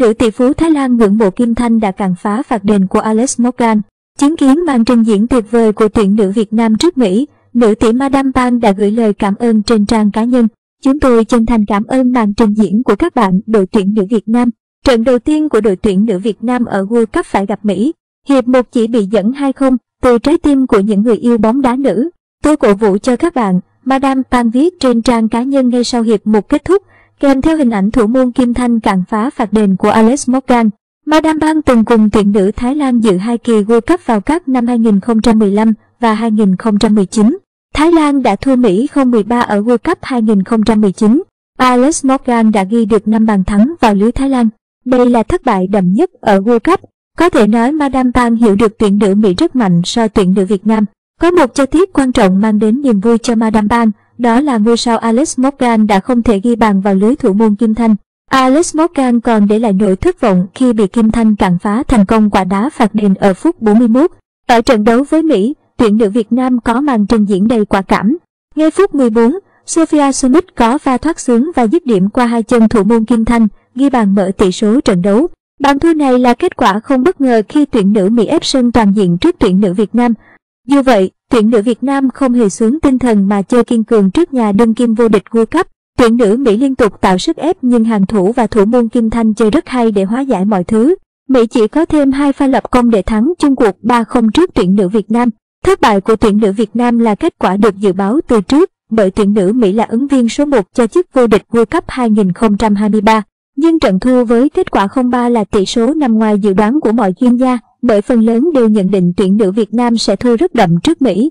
Nữ tỷ phú Thái Lan ngưỡng mộ Kim Thanh đã cản phá phạt đền của Alex Morgan. Chứng kiến màn trình diễn tuyệt vời của tuyển nữ Việt Nam trước Mỹ, nữ tỷ Madame Bang đã gửi lời cảm ơn trên trang cá nhân. Chúng tôi chân thành cảm ơn màn trình diễn của các bạn đội tuyển nữ Việt Nam. Trận đầu tiên của đội tuyển nữ Việt Nam ở World Cup phải gặp Mỹ. Hiệp một chỉ bị dẫn 2-0 từ trái tim của những người yêu bóng đá nữ. Tôi cổ vũ cho các bạn, Madame Pan viết trên trang cá nhân ngay sau hiệp một kết thúc, kèm theo hình ảnh thủ môn Kim Thanh cản phá phạt đền của Alex Morgan. Madame Bang từng cùng tuyển nữ Thái Lan dự hai kỳ World Cup vào các năm 2015 và 2019. Thái Lan đã thua Mỹ 0-13 ở World Cup 2019. Alex Morgan đã ghi được 5 bàn thắng vào lưới Thái Lan. Đây là thất bại đậm nhất ở World Cup. Có thể nói Madame Bang hiểu được tuyển nữ Mỹ rất mạnh so tuyển nữ Việt Nam. Có một chi tiết quan trọng mang đến niềm vui cho Madame Bang, đó là ngôi sao Alex Morgan đã không thể ghi bàn vào lưới thủ môn Kim Thanh. Alex Morgan còn để lại nỗi thất vọng khi bị Kim Thanh cản phá thành công quả đá phạt đền ở phút 41. Ở trận đấu với Mỹ, tuyển nữ Việt Nam có màn trình diễn đầy quả cảm. Ngay phút 14, Sophia Smith có pha thoát sướng và dứt điểm qua hai chân thủ môn Kim Thanh, ghi bàn mở tỷ số trận đấu. Bàn thua này là kết quả không bất ngờ khi tuyển nữ Mỹ ép sân toàn diện trước tuyển nữ Việt Nam. Dù vậy, tuyển nữ Việt Nam không hề xuống tinh thần mà chơi kiên cường trước nhà đương kim vô địch World Cup. Tuyển nữ Mỹ liên tục tạo sức ép nhưng hàng thủ và thủ môn Kim Thanh chơi rất hay để hóa giải mọi thứ. Mỹ chỉ có thêm hai pha lập công để thắng chung cuộc 3-0 trước tuyển nữ Việt Nam. Thất bại của tuyển nữ Việt Nam là kết quả được dự báo từ trước bởi tuyển nữ Mỹ là ứng viên số 1 cho chức vô địch World Cup 2023. Nhưng trận thua với kết quả 0-3 là tỷ số nằm ngoài dự đoán của mọi chuyên gia, bởi phần lớn đều nhận định tuyển nữ Việt Nam sẽ thua rất đậm trước Mỹ.